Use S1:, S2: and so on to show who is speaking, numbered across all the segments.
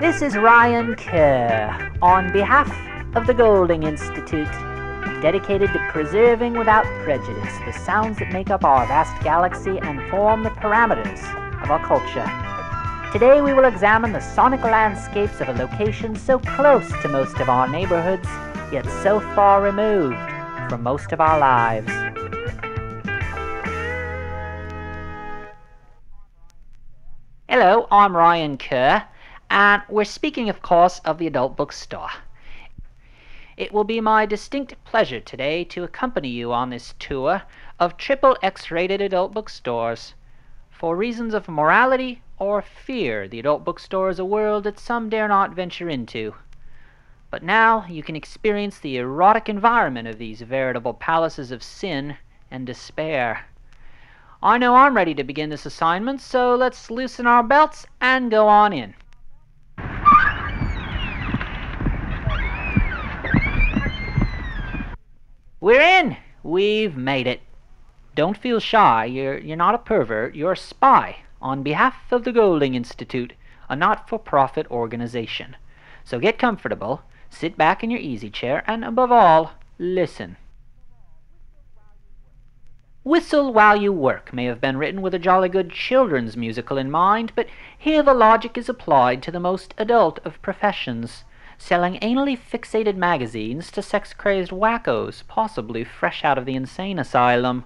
S1: This is Ryan Kerr on behalf of the Golding Institute, dedicated to preserving without prejudice the sounds that make up our vast galaxy and form the parameters of our culture. Today we will examine the sonic landscapes of a location so close to most of our neighborhoods, yet so far removed from most of our lives. Hello, I'm Ryan Kerr, and we're speaking, of course, of the adult bookstore. It will be my distinct pleasure today to accompany you on this tour of triple X rated adult bookstores. For reasons of morality or fear, the adult bookstore is a world that some dare not venture into. But now you can experience the erotic environment of these veritable palaces of sin and despair. I know I'm ready to begin this assignment, so let's loosen our belts and go on in. We're in! We've made it. Don't feel shy. You're, you're not a pervert. You're a spy on behalf of the Golding Institute, a not for profit organization. So get comfortable, sit back in your easy chair, and above all, listen. Whistle While You Work may have been written with a jolly good children's musical in mind, but here the logic is applied to the most adult of professions, selling anally fixated magazines to sex crazed wackos, possibly fresh out of the insane asylum.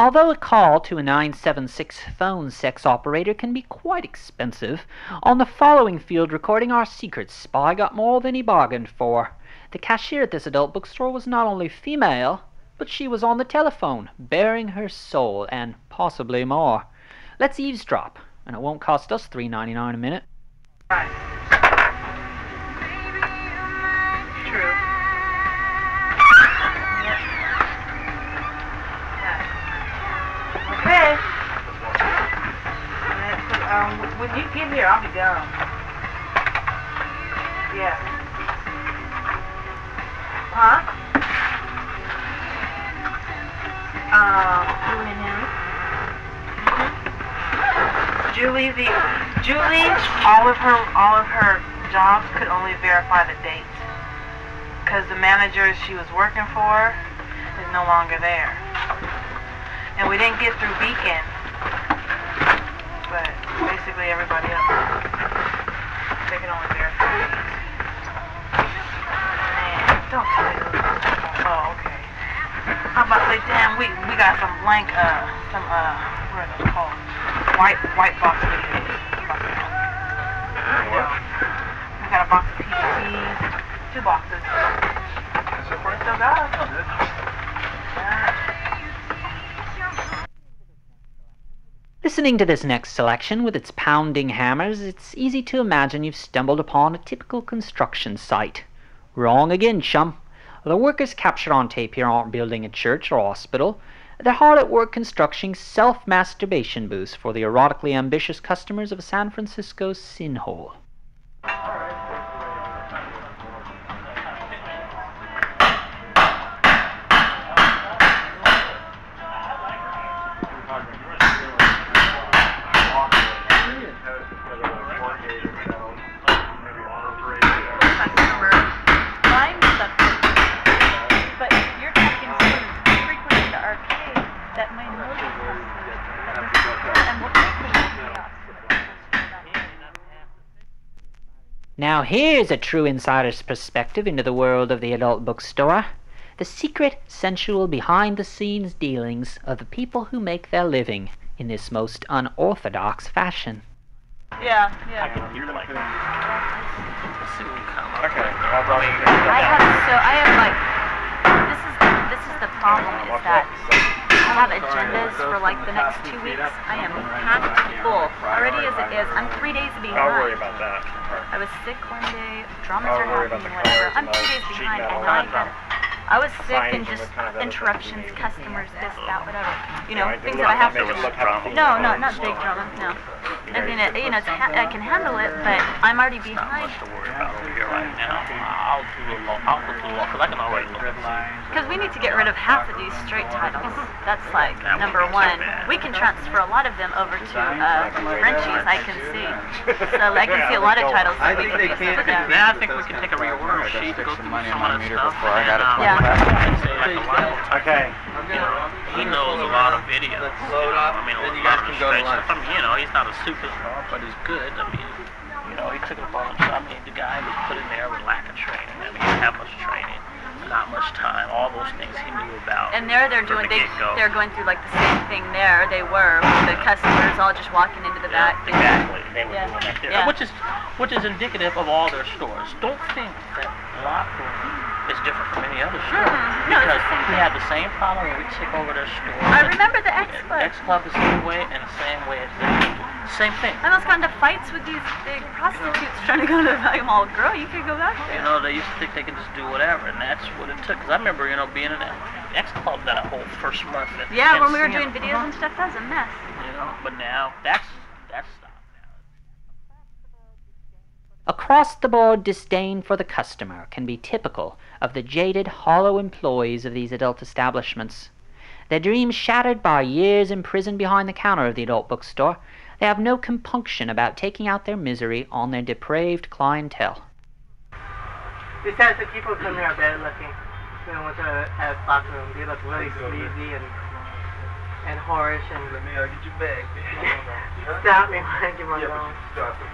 S1: Although a call to a 976 phone sex operator can be quite expensive, on the following field recording our secret spy got more than he bargained for. The cashier at this adult bookstore was not only female, but she was on the telephone, baring her soul, and possibly more. Let's eavesdrop, and it won't cost us three ninety nine a minute.
S2: Get here, I'll be gone. Yeah. Huh? Um, Julie and Henry. Julie, the Julie, all of her all of her jobs could only verify the dates because the manager she was working for is no longer there, and we didn't get through Beacon, but basically everybody else they can only verify dates. Man, don't tell me. Oh, okay. I'm about to say, damn, we we got some blank uh some uh what are those called? white white box videos. I got a box of PVCs, two boxes. That's So far, still got it.
S1: Listening to this next selection with its pounding hammers, it's easy to imagine you've stumbled upon a typical construction site. Wrong again, chum. The workers captured on tape here aren't building a church or hospital. They're hard at work constructing self masturbation booths for the erotically ambitious customers of a San Francisco's sin Now here's a true insider's perspective into the world of the adult bookstore. The secret, sensual, behind the scenes dealings of the people who make their living in this most unorthodox fashion.
S3: Yeah,
S4: I
S3: yeah.
S4: can hear like soon.
S5: Okay, I'll tell you.
S6: I have so I have like this is this is the problem is that I have agendas for like the next two weeks. I am packed full already as it is. I'm three days behind.
S5: Worry about that.
S6: I was sick one day. Dramas are happening. Whatever. I'm three days behind, and now I. I was sick and just
S5: the kind of other stuff that you
S6: interruptions, customers, this, that, whatever. You know, things that I have to.
S5: make it look healthy.
S6: No, no, not big drama. No. I mean, it, you know, it's ha- I can handle it, but I'm already
S4: Not
S6: behind
S4: much to worry about over here right now. I'll do a little, I'll go through because I can already look
S6: because we need to get rid of half of these straight titles. That's like
S4: That
S6: number
S4: would be so
S6: one. We can transfer a lot of them over to uh, Frenchy's. I can see, so I can see a lot of titles.
S7: I
S6: that we
S7: think
S6: can
S7: they
S6: get
S7: can.
S6: over there.
S4: Then I think we can take a reorder sheet, go through some of the stuff,
S7: before I got
S4: and um,
S6: Yeah.
S4: say like a Lionel type,
S5: Okay.
S4: You know, he knows a lot of videos.
S7: Let's
S4: you know,
S7: up,
S4: I mean, a
S7: you
S4: lot
S7: guys
S4: of
S7: can go to
S4: restrictions.
S7: lunch.
S4: I mean, you know, he's not a superstar, but he's good. I mean, you know, he took a upon himself. I mean, the guy was put in there with lack of training. I mean, he didn't have much training, not much time. All those things he knew about.
S6: And there they're doing
S4: the
S6: they
S4: get-go.
S6: they're going through like the same thing there. They were with the customers all just walking into the
S4: Yeah,
S6: back.
S4: exactly. They were
S6: Yeah.
S4: doing that there,
S6: Yeah.
S4: which is which is indicative of all their stores. Don't think that Locker is different from any other store
S6: Mm-mm. No,
S4: because
S6: the
S4: we had the same problem when we took over their store.
S6: I remember the X Club.
S4: X Club the same way and the same way as they same thing.
S6: I almost got into fights with these big prostitutes trying to go to the Valley Mall. Girl, you could go back
S4: You know, they used to think they could just do whatever, and that's what it took. Because I remember, you know, being in that X Club that whole first month. At
S6: Yeah, when we were
S4: NCM,
S6: doing videos and stuff, that was a mess.
S4: You know, but now that's that's stopped now.
S1: Across the board disdain for the customer can be typical of the jaded, hollow employees of these adult establishments. Their dreams shattered by years imprisoned behind the counter of the adult bookstore, they have no compunction about taking out their misery on their depraved clientele.
S3: Besides, the people who come here are better looking. You know, with the at locker room, they look really sleazy and and whorish and.
S7: Let me uh, get your bag.
S3: Stop me when I get my
S7: Yeah,
S3: own.
S7: but you start with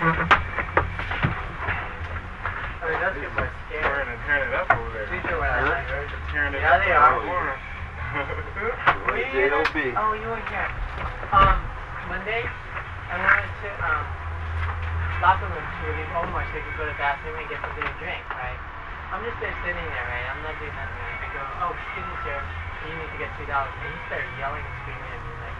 S7: your bag up
S3: I mean, those people are scary.
S5: Tearing and tearing it up over there.
S3: These are what I like.
S5: Tearing it
S3: Yeah,
S5: up
S3: they
S5: over
S3: are.
S5: there.
S3: Were here?
S7: J.O.B..
S3: Oh, you were here. Um, Monday, I went to um locker room to leave homework so they could go to the bathroom and get something to drink, right? I'm just there sitting there, right? I'm not doing nothing. Right? I go, oh, excuse me, sir, you need to get two dollars. And he started yelling and screaming at me like,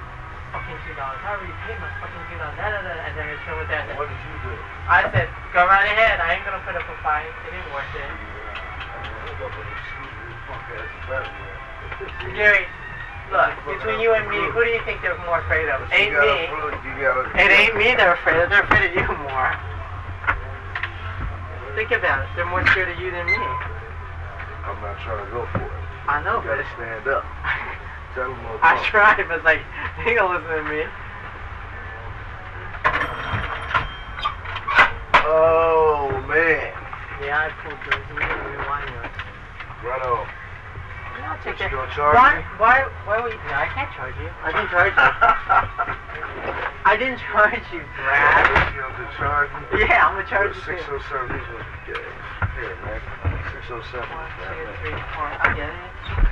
S3: fucking two dollars. I already paid my fucking two dollars. Da da da. And then his friend was there. I said,
S7: What did you do?
S3: I said, go right ahead. I ain't gonna put up a fight. It ain't worth it. Gary, look, between you and me, who do you think they're more afraid of? Ain't me. It ain't me they're afraid of. They're afraid of you more. Think about it. They're more scared of you than me.
S7: I'm not trying to go for it.
S3: I know,
S7: You
S3: but
S7: gotta
S3: it's,
S7: stand up. Tell them no
S3: I tried, but like, they ain't gonna listen to me.
S7: Oh man.
S3: Yeah, I pulled yours. You didn't want yours.
S7: Right on.
S3: I'll
S7: What
S3: take
S7: you gonna charge
S3: why,
S7: me?
S3: why, why would No, I can't charge you. I didn't charge you. I didn't charge you, Brad.
S7: You to charge me?
S3: Yeah, I'm gonna charge you
S7: Six
S3: too.
S7: oh seven. These ones be good. Here, man. Six oh seven.
S3: One, two, three, four. I get it.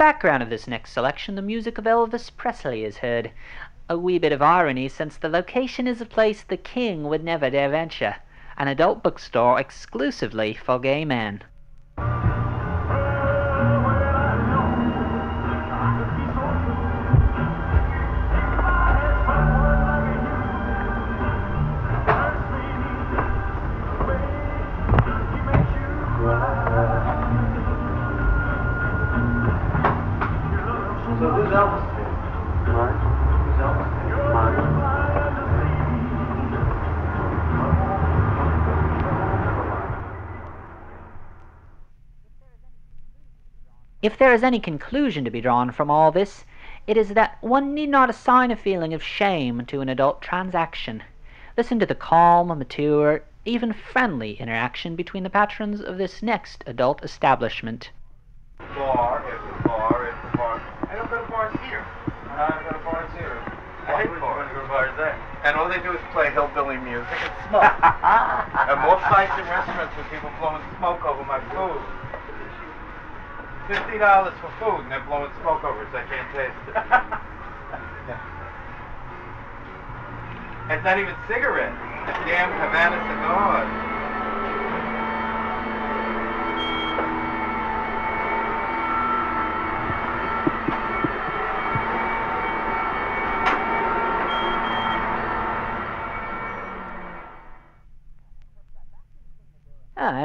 S1: background of this next selection, the music of Elvis Presley is heard. A wee bit of irony, since the location is a place the king would never dare venture an adult bookstore exclusively for gay men.
S5: So who's Elvis? Mine. Who's Elvis? Mine.
S1: If there is any conclusion to be drawn from all this, it is that one need not assign a feeling of shame to an adult transaction. Listen to the calm, mature, even friendly interaction between the patrons of this next adult establishment.
S5: Bar, if the bar. I don't go to bars here. I don't go to bars here. I hate bars. go to bars there? And all they do is play hillbilly music and smoke. and more sites and restaurants with people blowing smoke over my food. Fifty dollars for food and they're blowing smoke over it so I can't taste it. it's not even cigarettes. It's damn Havana cigars.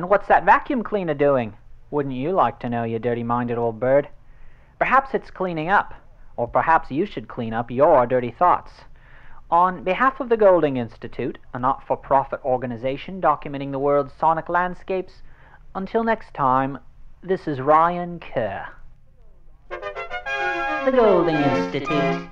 S1: And what's that vacuum cleaner doing? Wouldn't you like to know, you dirty minded old bird? Perhaps it's cleaning up, or perhaps you should clean up your dirty thoughts. On behalf of the Golding Institute, a not for profit organization documenting the world's sonic landscapes, until next time, this is Ryan Kerr. The Golding Institute,